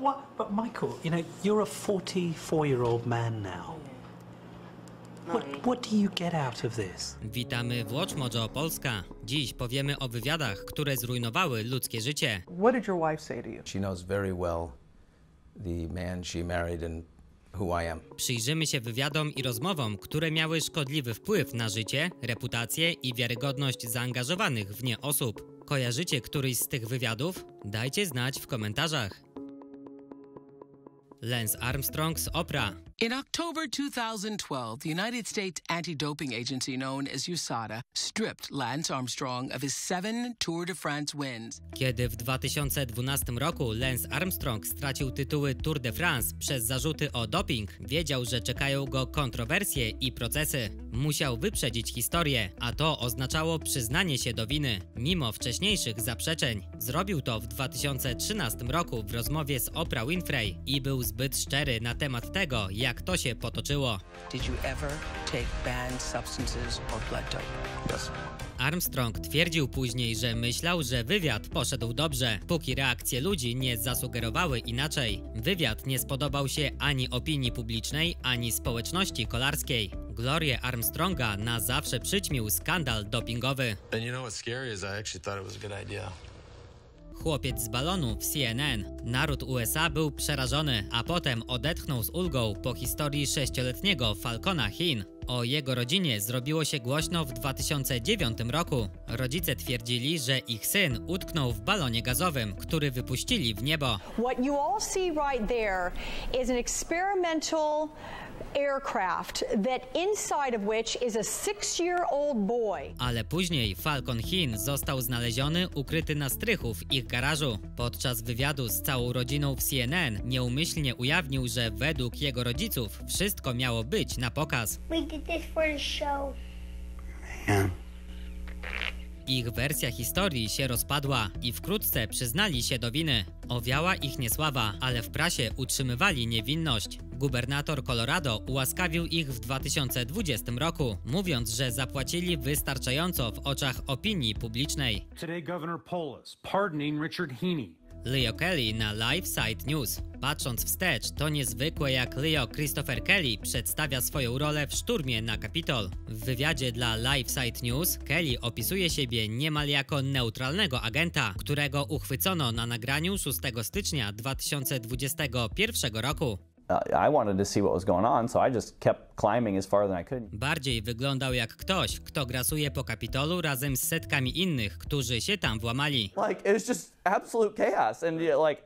What? But Michael, you know, you're a 44-year-old man now. What, what do you get out of this? Witamy w Watch Mojo Polska. Dziś powiemy o wywiadach, które zrujnowały ludzkie życie. What did your wife say to you? She knows very well the man she married and who I am. Przyjrzymy się wywiadom i rozmowom, które miały szkodliwy wpływ na życie, reputację i wiarygodność zaangażowanych w nie osób. Kojarzycie któryś z tych wywiadów? Dajcie znać w komentarzach. Lance Armstrong z Oprah. In October 2012, the United States anti doping agency known as USADA stripped Lance Armstrong of his seven Tour de France wins. Kiedy w 2012 roku Lance Armstrong stracił tytuły Tour de France przez zarzuty o doping, wiedział, że czekają go kontrowersje i procesy. Musiał wyprzedzić historię, a to oznaczało przyznanie się do winy, mimo wcześniejszych zaprzeczeń. Zrobił to w 2013 roku w rozmowie z Oprah Winfrey i był zbyt szczery na temat tego, jak to się potoczyło. Yes. Armstrong twierdził później, że myślał, że wywiad poszedł dobrze, póki reakcje ludzi nie zasugerowały inaczej. Wywiad nie spodobał się ani opinii publicznej, ani społeczności kolarskiej. Glorię Armstronga na zawsze przyćmił skandal dopingowy. And you know what's scary is I actually thought it was a good idea. Chłopiec z balonu w CNN. Naród USA był przerażony, a potem odetchnął z ulgą po historii sześcioletniego Falcona Chin. O jego rodzinie zrobiło się głośno w 2009 roku. Rodzice twierdzili, że ich syn utknął w balonie gazowym, który wypuścili w niebo. What you all see right there is an experimental aircraft that inside of which is a six-year-old boy. Ale później Falcon Chin został znaleziony ukryty na strychu w ich garażu. Podczas wywiadu z całą rodziną w CNN nieumyślnie ujawnił, że według jego rodziców wszystko miało być na pokaz. We did this for the show. Yeah. Ich wersja historii się rozpadła i wkrótce przyznali się do winy. Owiała ich niesława, ale w prasie utrzymywali niewinność. Gubernator Colorado ułaskawił ich w 2020 roku, mówiąc, że zapłacili wystarczająco w oczach opinii publicznej. Today, Governor Polis pardoning Richard Heaney. Leo Kelly na Live Site News. Patrząc wstecz, to niezwykłe jak Leo Christopher Kelly przedstawia swoją rolę w szturmie na Capitol. W wywiadzie dla Live Site News Kelly opisuje siebie niemal jako neutralnego agenta, którego uchwycono na nagraniu 6 stycznia 2021 roku. I wanted to see what was going on, so I just kept climbing as far as I could. Bardziej wyglądał jak ktoś, kto grasuje po Kapitolu razem z setkami innych, którzy się tam włamali. Like it was just absolute chaos, and like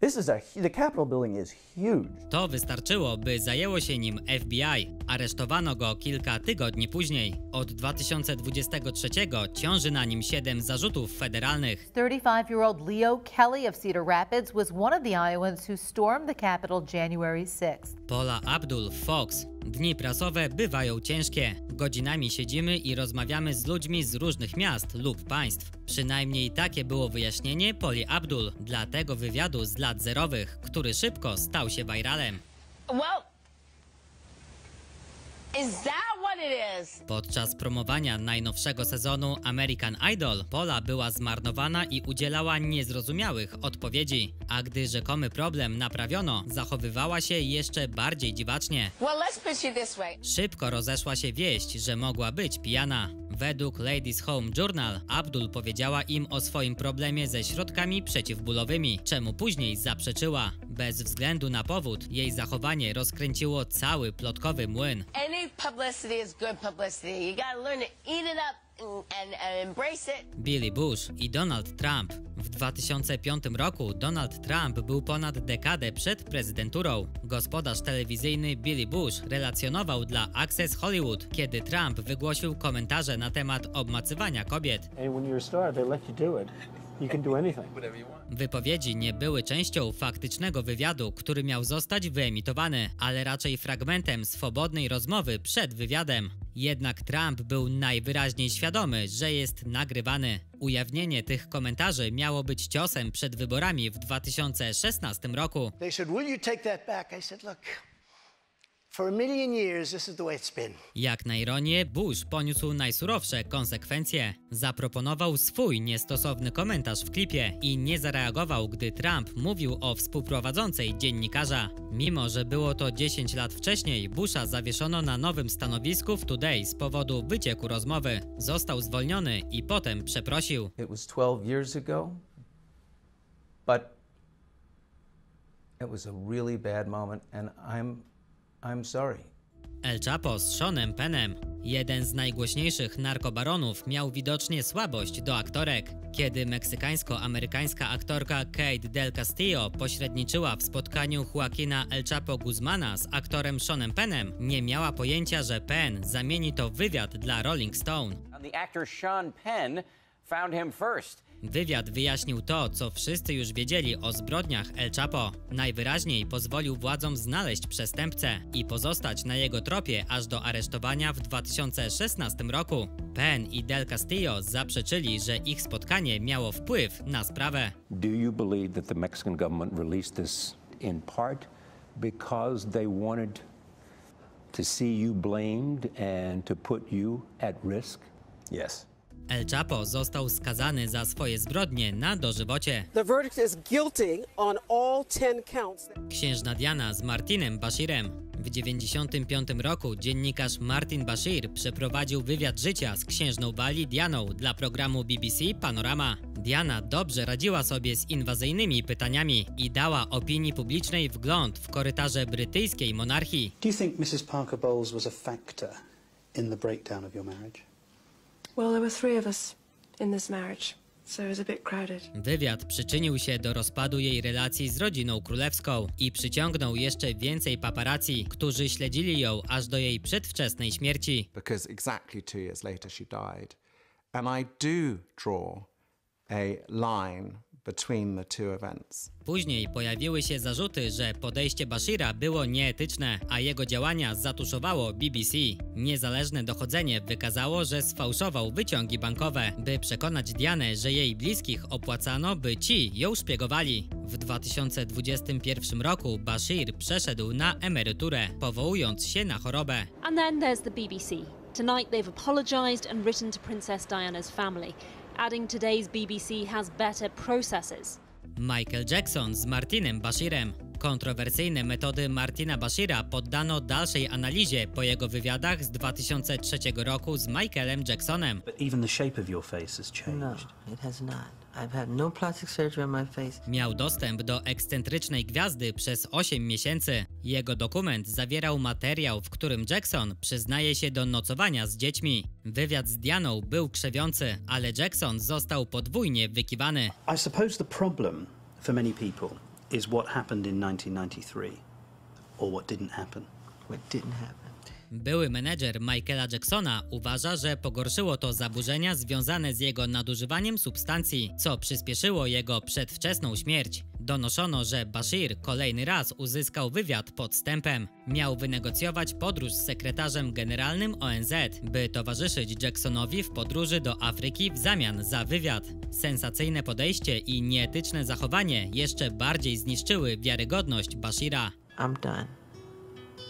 this is a the Capitol building is huge. To wystarczyło, by zajęło się nim FBI. Aresztowano go kilka tygodni później. Od 2023 ciąży na nim 7 zarzutów federalnych. 35-year-old Leo Kelly of Cedar Rapids was one of the Iowans who stormed the Capitol January 6th. Paula Abdul, Fox. Dni prasowe bywają ciężkie. Godzinami siedzimy i rozmawiamy z ludźmi z różnych miast lub państw. Przynajmniej takie było wyjaśnienie Poli Abdul dla tego wywiadu z lat zerowych, który szybko stał się viralem. Well, is that what it is? Podczas promowania najnowszego sezonu American Idol Pola była zmarnowana i udzielała niezrozumiałych odpowiedzi, a gdy rzekomy problem naprawiono, zachowywała się jeszcze bardziej dziwacznie. Well, let's put you this way. Szybko rozeszła się wieść, że mogła być pijana. Według Ladies Home Journal Abdul powiedziała im o swoim problemie ze środkami przeciwbólowymi, czemu później zaprzeczyła. Bez względu na powód, jej zachowanie rozkręciło cały plotkowy młyn. Billy Bush i Donald Trump. W 2005 roku Donald Trump był ponad dekadę przed prezydenturą. Gospodarz telewizyjny Billy Bush relacjonował dla Access Hollywood, kiedy Trump wygłosił komentarze na temat obmacywania kobiet. And when you're a star, they let you do it. Wypowiedzi nie były częścią faktycznego wywiadu, który miał zostać wyemitowany, ale raczej fragmentem swobodnej rozmowy przed wywiadem. Jednak Trump był najwyraźniej świadomy, że jest nagrywany. Ujawnienie tych komentarzy miało być ciosem przed wyborami w 2016 roku. They said, Will you take that back? I said, Look, Jak na ironię, Bush poniósł najsurowsze konsekwencje. Zaproponował swój niestosowny komentarz w klipie i nie zareagował, gdy Trump mówił o współprowadzącej dziennikarza. Mimo, że było to 10 lat wcześniej, Busha zawieszono na nowym stanowisku w Today z powodu wycieku rozmowy. Został zwolniony i potem przeprosił. It was 12 years ago, but it was a really bad moment, and I'm, I'm sorry. El Chapo z Seanem Pennem, jeden z najgłośniejszych narkobaronów, miał widocznie słabość do aktorek. Kiedy meksykańsko-amerykańska aktorka Kate Del Castillo pośredniczyła w spotkaniu Joaquina El Chapo Guzmana z aktorem Seanem Pennem, nie miała pojęcia, że Penn zamieni to w wywiad dla Rolling Stone. The actor Sean Penn found him first. Wywiad wyjaśnił to, co wszyscy już wiedzieli o zbrodniach El Chapo. Najwyraźniej pozwolił władzom znaleźć przestępcę i pozostać na jego tropie aż do aresztowania w 2016 roku. Penn i Del Castillo zaprzeczyli, że ich spotkanie miało wpływ na sprawę. Do you believe that the Mexican government released this in part because they wanted to see you blamed and to put you at risk? Yes. El Chapo został skazany za swoje zbrodnie na dożywocie. The verdict is guilty on all 10 counts. Księżna Diana z Martinem Bashirem. W 1995 roku dziennikarz Martin Bashir przeprowadził wywiad życia z księżną Bali Dianą dla programu BBC Panorama. Diana dobrze radziła sobie z inwazyjnymi pytaniami i dała opinii publicznej wgląd w korytarze brytyjskiej monarchii. Do you think Mrs. Parker Bowles was a factor in the breakdown of your marriage? Well, there were three of us in this marriage, so it was a bit crowded. Wywiad przyczynił się do rozpadu jej relacji z rodziną królewską i przyciągnął jeszcze więcej paparazzi, którzy śledzili ją aż do jej przedwczesnej śmierci. Because exactly two years later she died. And I do draw a line between the two events. Później pojawiły się zarzuty, że podejście Bashira było nieetyczne, a jego działania zatuszowało BBC. Niezależne dochodzenie wykazało, że sfałszował wyciągi bankowe, by przekonać Dianę, że jej bliskich opłacano, by ci ją szpiegowali. W 2021 roku Bashir przeszedł na emeryturę, powołując się na chorobę. And then there's the BBC. Tonight they've apologized and written to Princess Diana's family. Adding today's BBC has better processes. Michael Jackson z Martinem Bashirem. Kontrowersyjne metody Martina Bashira poddano dalszej analizie po jego wywiadach z 2003 roku z Michaelem Jacksonem. No, no. Miał dostęp do ekscentrycznej gwiazdy przez 8 miesięcy. Jego dokument zawierał materiał, w którym Jackson przyznaje się do nocowania z dziećmi. Wywiad z Dianą był krzewiący, ale Jackson został podwójnie wykiwany. I suppose the problem for many people is what happened in 1993 or what didn't happen. What didn't happen. Były menedżer Michaela Jacksona uważa, że pogorszyło to zaburzenia związane z jego nadużywaniem substancji, co przyspieszyło jego przedwczesną śmierć. Donoszono, że Bashir kolejny raz uzyskał wywiad podstępem. Miał wynegocjować podróż z sekretarzem generalnym ONZ, by towarzyszyć Jacksonowi w podróży do Afryki w zamian za wywiad. Sensacyjne podejście i nieetyczne zachowanie jeszcze bardziej zniszczyły wiarygodność Bashira. I'm done.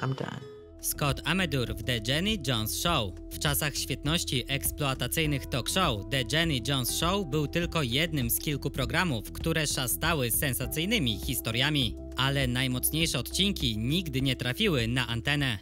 I'm done. Scott Amedur w The Jenny Jones Show. W czasach świetności eksploatacyjnych talk show The Jenny Jones Show był tylko jednym z kilku programów, które szastały sensacyjnymi historiami ale najmocniejsze odcinki nigdy nie trafiły na antenę.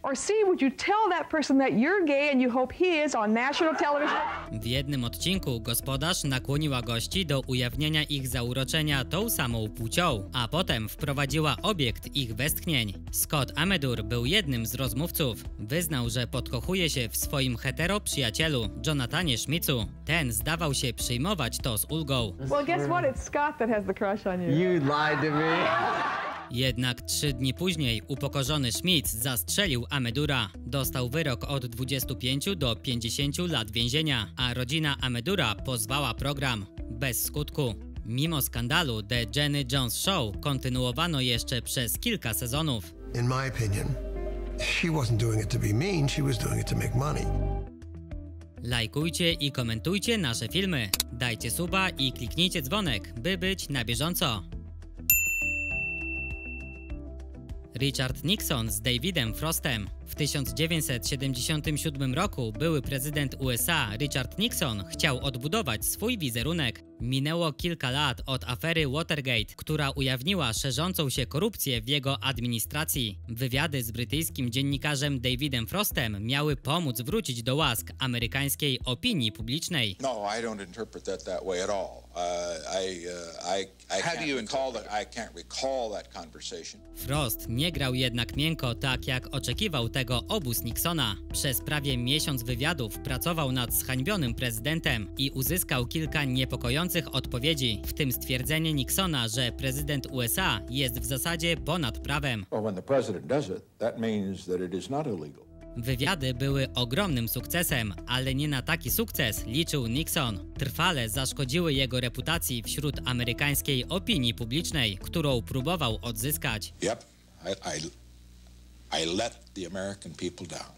W jednym odcinku gospodarz nakłoniła gości do ujawnienia ich zauroczenia tą samą płcią, a potem wprowadziła obiekt ich westchnień. Scott Amedur był jednym z rozmówców. Wyznał, że podkochuje się w swoim hetero przyjacielu, Jonathanie Schmitzu. Ten zdawał się przyjmować to z ulgą. Well, guess what? It's Scott that has the crush on you. You lied to me. Jednak trzy dni później upokorzony Schmidt zastrzelił Amedura. Dostał wyrok od 25 do 50 lat więzienia, a rodzina Amedura pozwała program. Bez skutku. Mimo skandalu The Jenny Jones Show kontynuowano jeszcze przez kilka sezonów. In my opinion, she wasn't doing it to be mean, she was doing it to make money. Lajkujcie i komentujcie nasze filmy. Dajcie suba i kliknijcie dzwonek, by być na bieżąco. Richard Nixon z Davidem Frostem. W 1977 roku były prezydent USA Richard Nixon chciał odbudować swój wizerunek. Minęło kilka lat od afery Watergate, która ujawniła szerzącą się korupcję w jego administracji. Wywiady z brytyjskim dziennikarzem Davidem Frostem miały pomóc wrócić do łask amerykańskiej opinii publicznej. No, I don't interpret that that way at all. Uh, I, uh, I, I How do can't you recall that. I can't recall that conversation. Frost nie grał jednak miękko tak jak oczekiwał tego obóz Nixona. Przez prawie miesiąc wywiadów pracował nad zhańbionym prezydentem i uzyskał kilka niepokojących odpowiedzi, w tym stwierdzenie Nixona, że prezydent USA jest w zasadzie ponad prawem. Well. Wywiady były ogromnym sukcesem, ale nie na taki sukces liczył Nixon. Trwale zaszkodziły jego reputacji wśród amerykańskiej opinii publicznej, którą próbował odzyskać. Yep, I, I, I let the American people down.